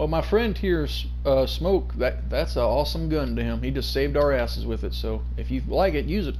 Well, my friend here's uh, Smoke. That that's an awesome gun to him. He just saved our asses with it. So if you like it, use it.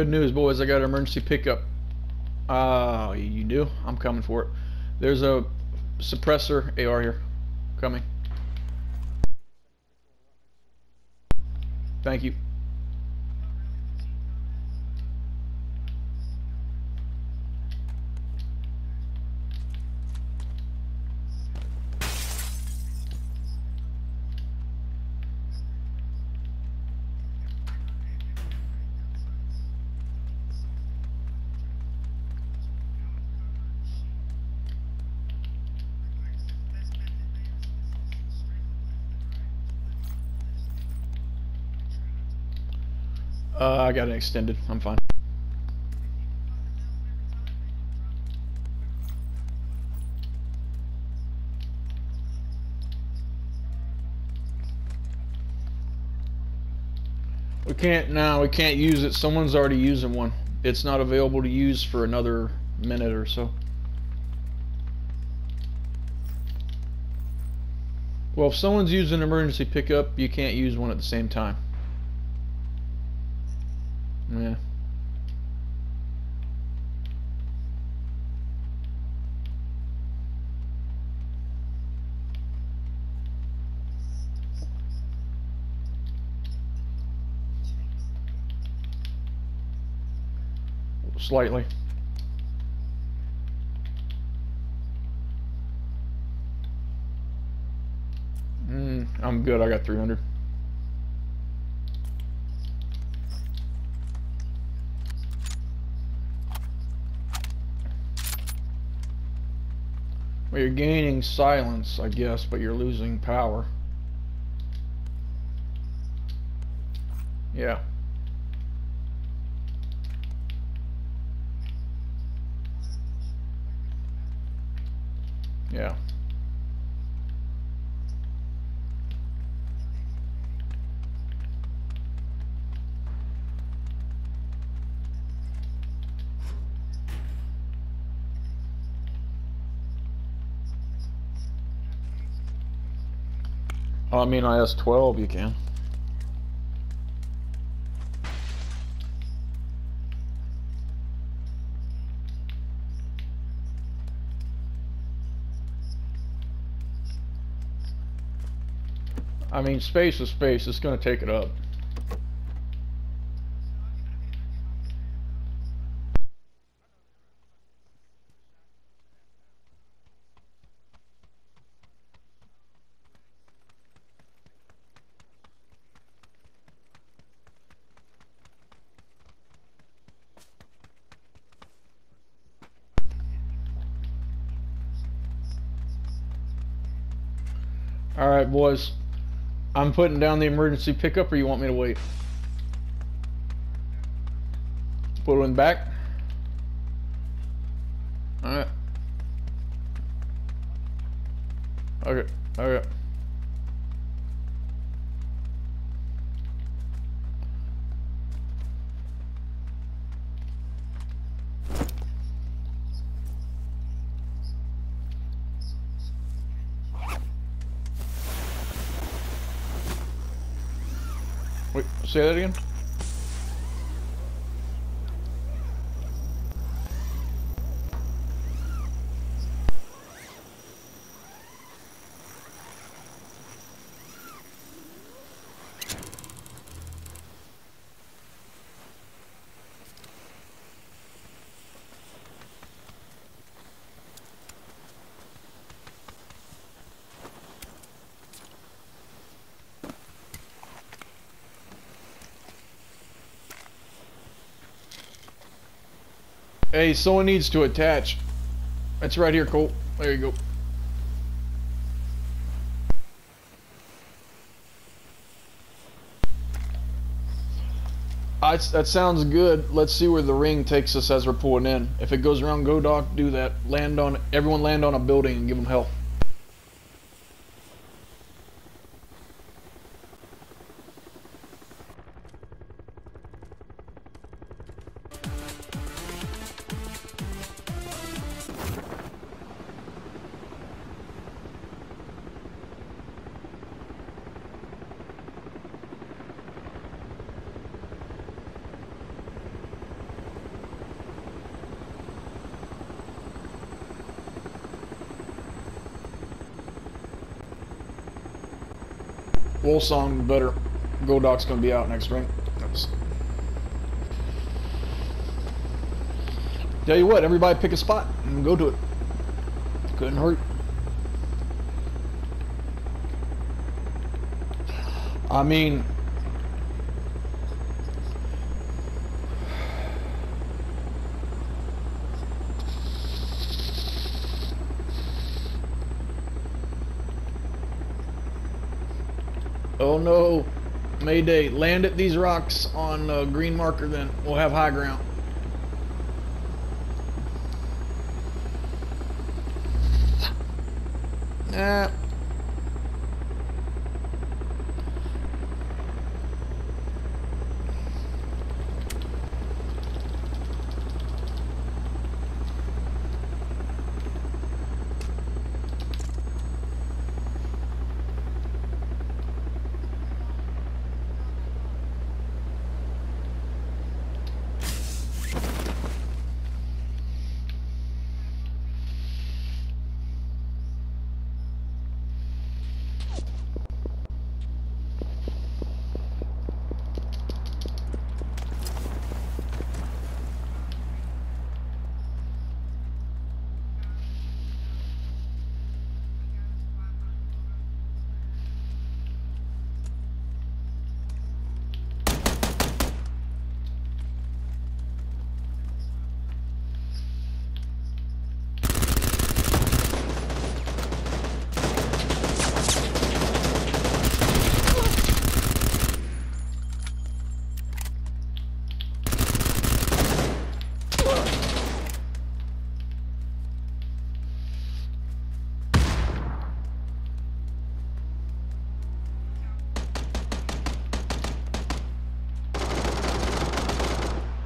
Good news, boys. I got an emergency pickup. Uh, you do? I'm coming for it. There's a suppressor AR here. Coming. Thank you. I got it extended. I'm fine. We can't now. We can't use it. Someone's already using one. It's not available to use for another minute or so. Well, if someone's using an emergency pickup, you can't use one at the same time. Slightly. Mm, I'm good. I got 300. Well, you're gaining silence, I guess, but you're losing power. Yeah. Yeah. Oh, I mean, iOS 12 you can. I mean, space is space. It's going to take it up. All right, boys. I'm putting down the emergency pickup, or you want me to wait? Put one back. Say that again? Hey, someone needs to attach. That's right here, Colt. There you go. I, that sounds good. Let's see where the ring takes us as we're pulling in. If it goes around Godok, do that. Land on everyone. Land on a building and give them hell. Wolfsong better. Godok's gonna be out next spring. Tell you what, everybody pick a spot and go to it. Couldn't hurt. I mean, Oh no. Mayday. Land at these rocks on uh, green marker then. We'll have high ground. Nah,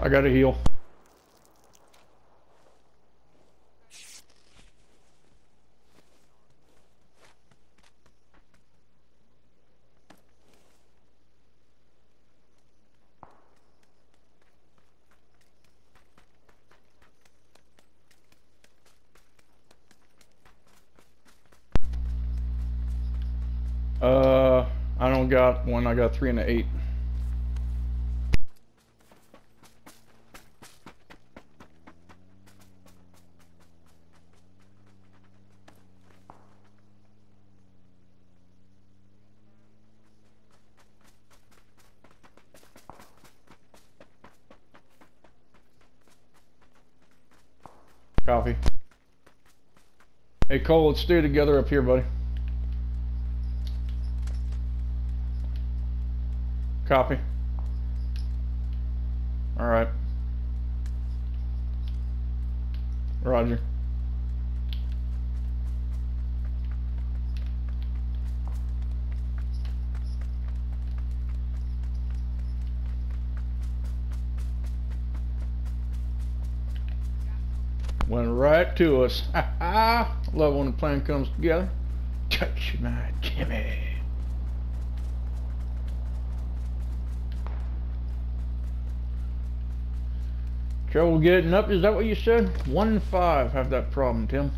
I got to heal. Uh, I don't got one. I got three and an eight. Coffee. Hey Cole, let's stay together up here, buddy. Copy. Alright. Roger. Went right to us. Love when the plan comes together. Touch my Jimmy. Trouble getting up, is that what you said? One five have that problem, Tim.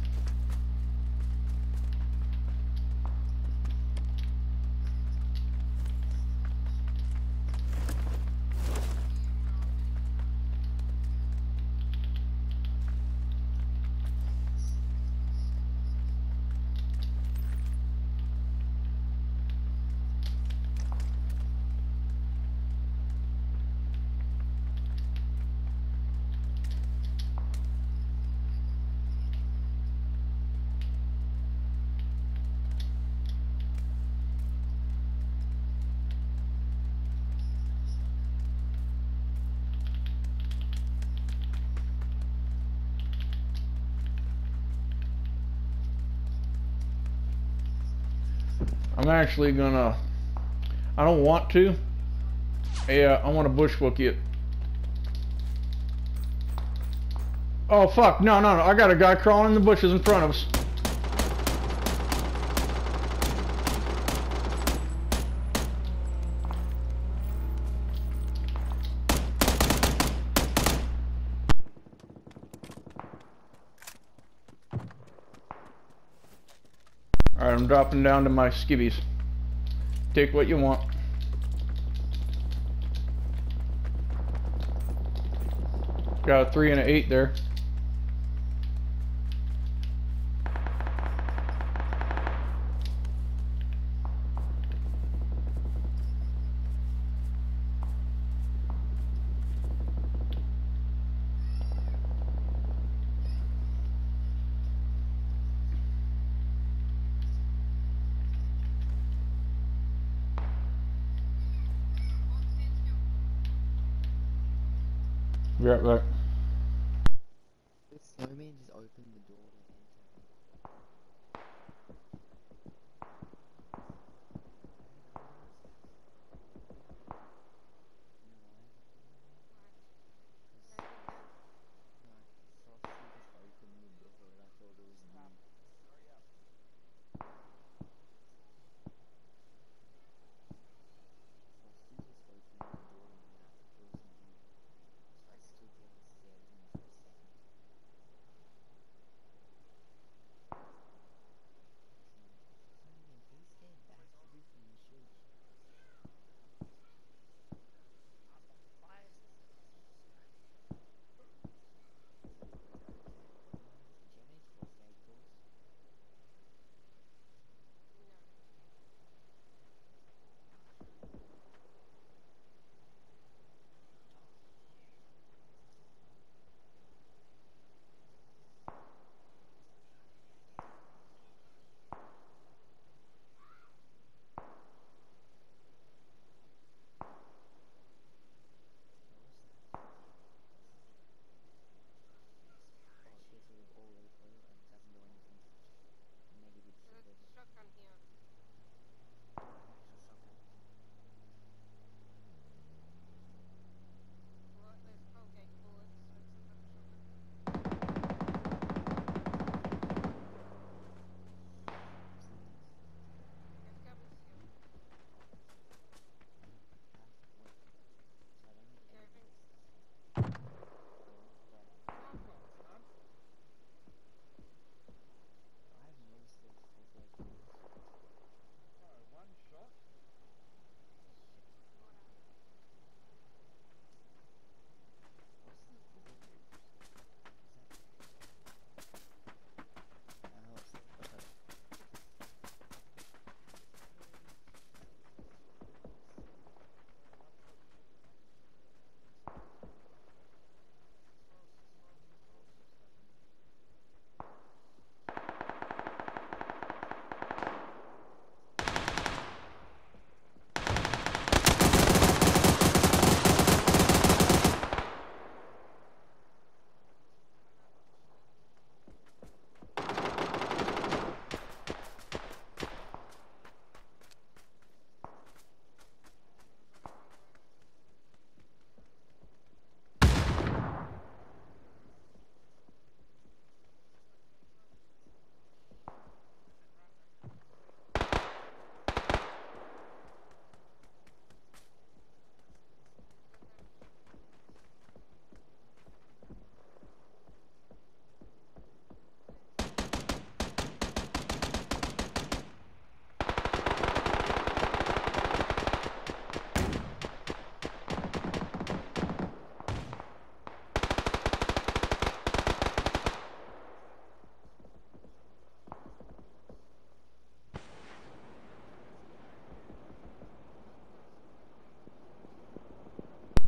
I'm actually gonna. I don't want to. Yeah, I want to bushwhack it. Oh fuck! No, no, no! I got a guy crawling in the bushes in front of us. I'm dropping down to my skivvies. Take what you want. Got a three and an eight there. Be right back.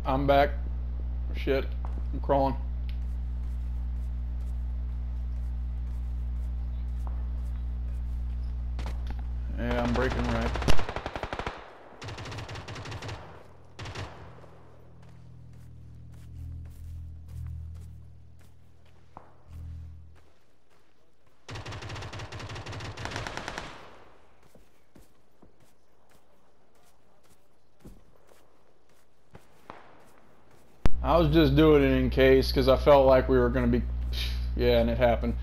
I'm back. Shit. I'm crawling. Just doing it in case because I felt like we were going to be. Yeah, and it happened.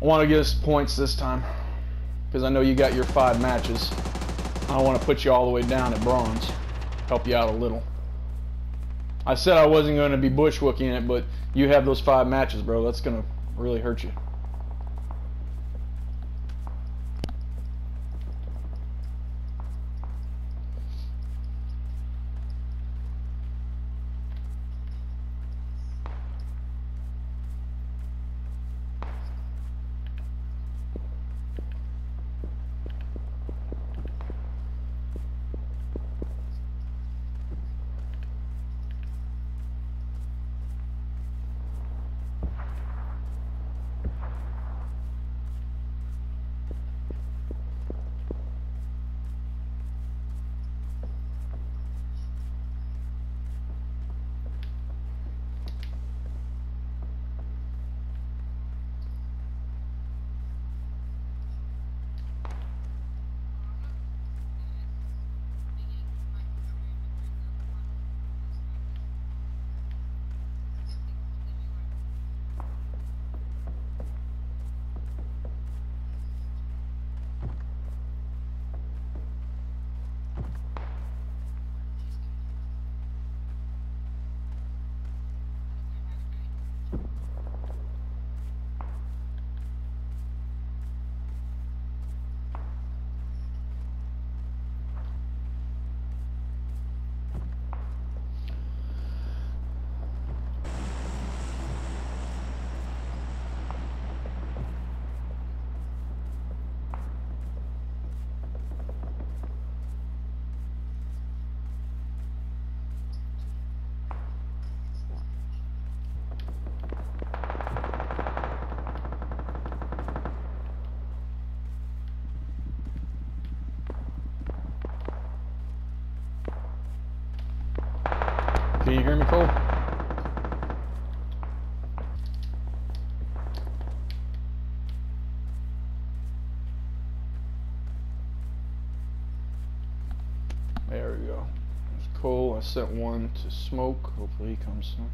I want to get us points this time because I know you got your five matches. I want to put you all the way down at bronze. Help you out a little. I said I wasn't going to be bushwhooking it, but you have those five matches, bro. That's going to really hurt you. Can you hear me, Cole? There we go. There's Cole. I sent one to Smoke. Hopefully he comes soon.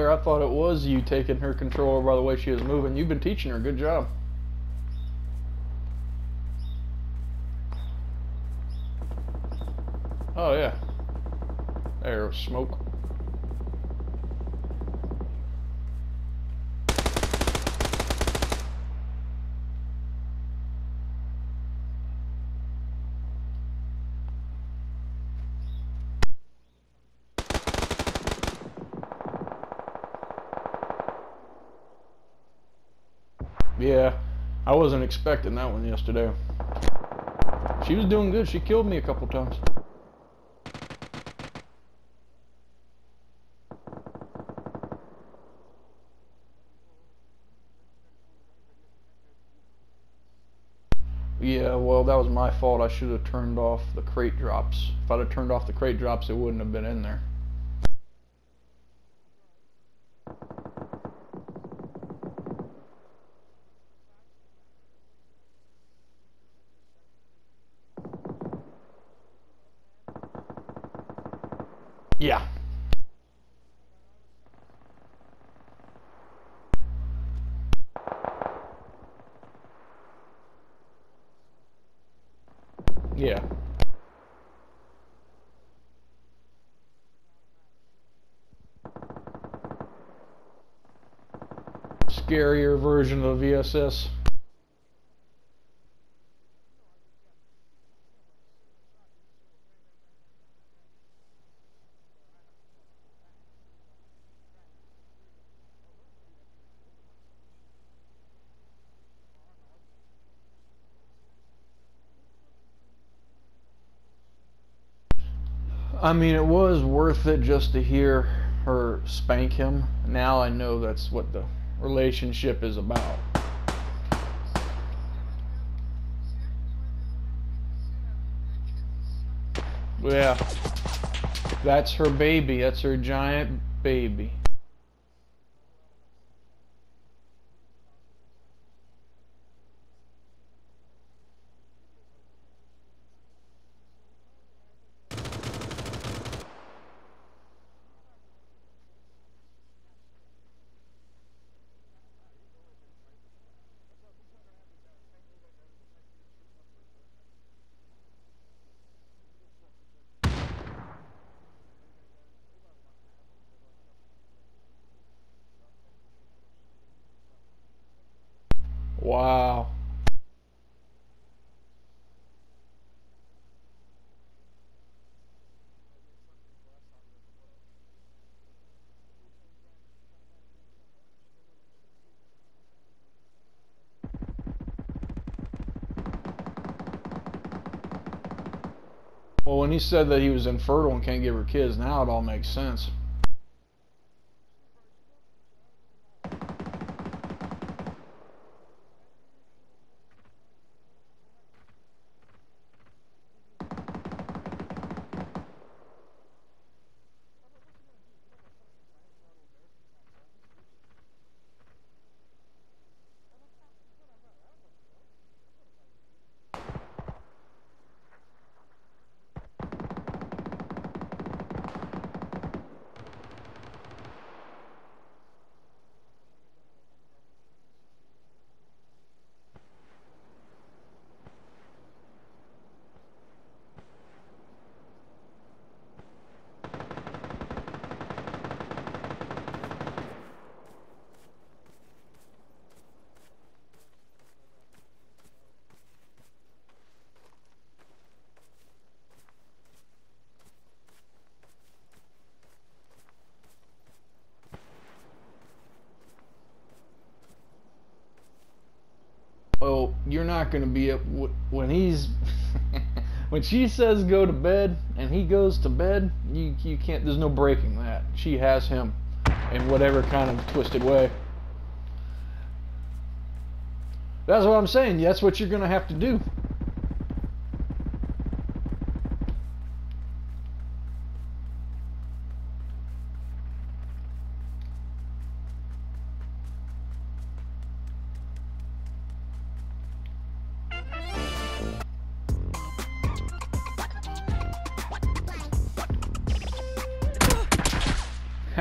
There, I thought it was you taking her control by the way she was moving. You've been teaching her. Good job. Oh, yeah. There, smoke. Yeah, I wasn't expecting that one yesterday. She was doing good. She killed me a couple times. Yeah, well, that was my fault. I should have turned off the crate drops. If I'd have turned off the crate drops, it wouldn't have been in there. scarier version of the VSS. I mean, it was worth it just to hear her spank him. Now I know that's what the relationship is about. Yeah. That's her baby. That's her giant baby. Wow. Well, when he said that he was infertile and can't give her kids, now it all makes sense. Well, you're not going to be up when he's when she says go to bed and he goes to bed. You you can't. There's no breaking that. She has him in whatever kind of twisted way. That's what I'm saying. That's what you're going to have to do.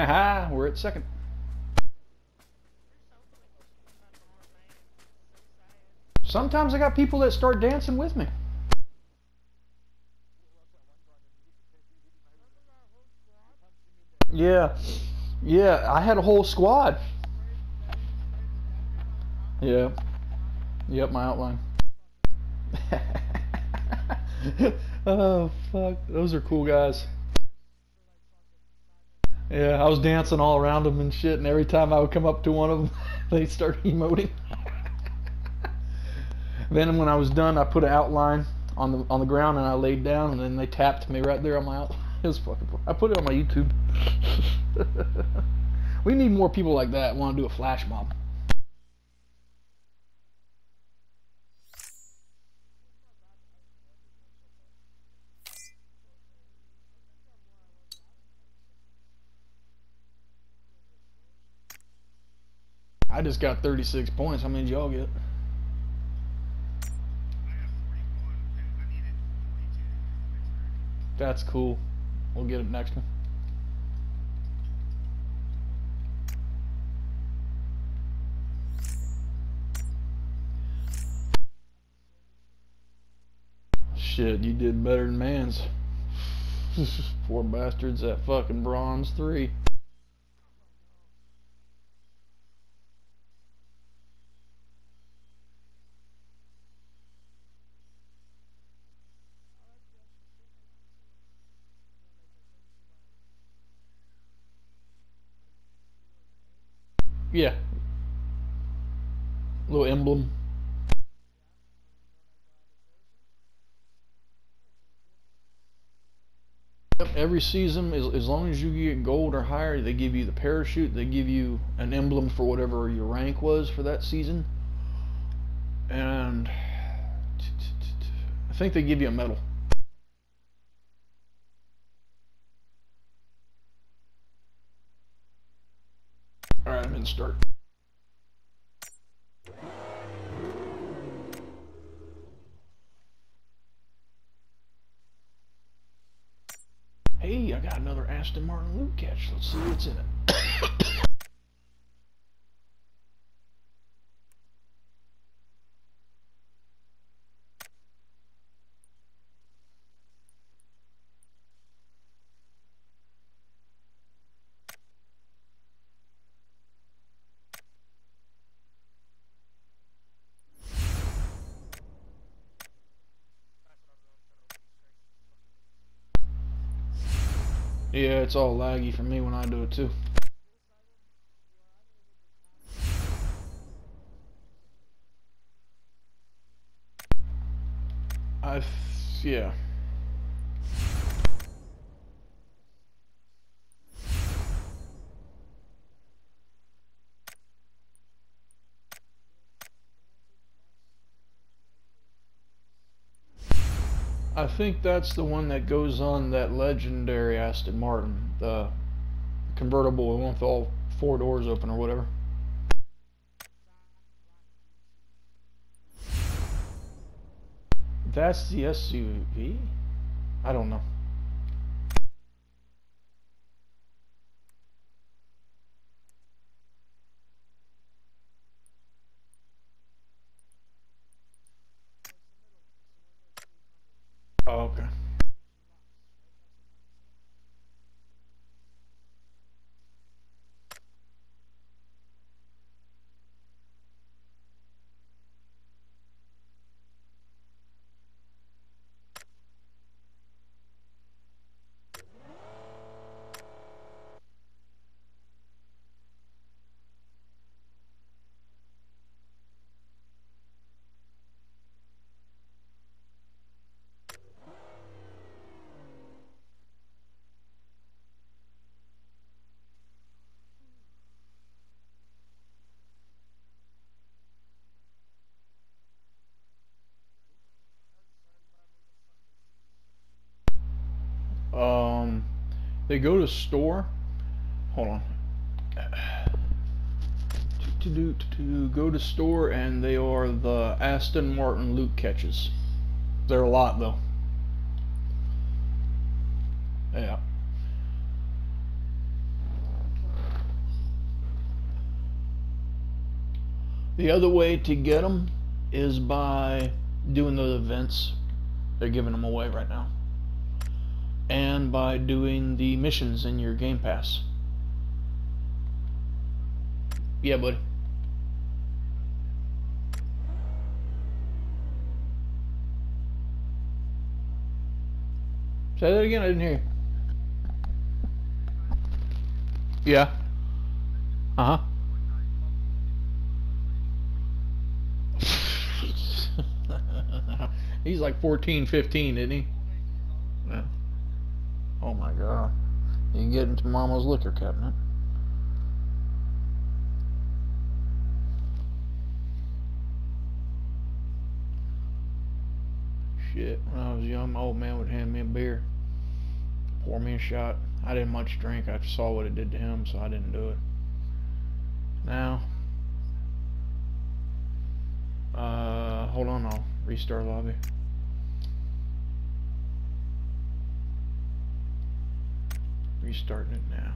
Haha, we're at second. Sometimes I got people that start dancing with me. Yeah, yeah, I had a whole squad. Yeah, yep, my outline. oh fuck, those are cool guys. Yeah, I was dancing all around them and shit, and every time I would come up to one of them, they'd start emoting. then when I was done, I put an outline on the on the ground and I laid down, and then they tapped me right there on my outline. It was fucking. Cool. I put it on my YouTube. we need more people like that. Want to do a flash mob? I just got 36 points. How many did y'all get? That's cool. We'll get it next one. Shit, you did better than man's. Poor bastards at fucking bronze three. Yeah. Little emblem. Every season, as, as long as you get gold or higher, they give you the parachute. They give you an emblem for whatever your rank was for that season, and I think they give you a medal. Right, start. Hey, I got another Aston Martin loot catch. Let's see what's in it. It's all laggy for me when I do it too. I, yeah. Think that's the one that goes on that legendary Aston Martin, the convertible with all four doors open or whatever. That's the SUV? I don't know. They go to store. Hold on. To do to go to store, and they are the Aston Martin loot catches. They're a lot though. Yeah. The other way to get them is by doing the events. They're giving them away right now and by doing the missions in your Game Pass. Yeah, buddy. Say that again, I didn't hear you. Yeah. Uh huh. He's like 14, 15, isn't he? Oh my god. You can get into mama's liquor cabinet. Shit, when I was young, my old man would hand me a beer, pour me a shot. I didn't much drink. I saw what it did to him, so I didn't do it. Now, uh, hold on, I'll restart lobby. Restarting it now.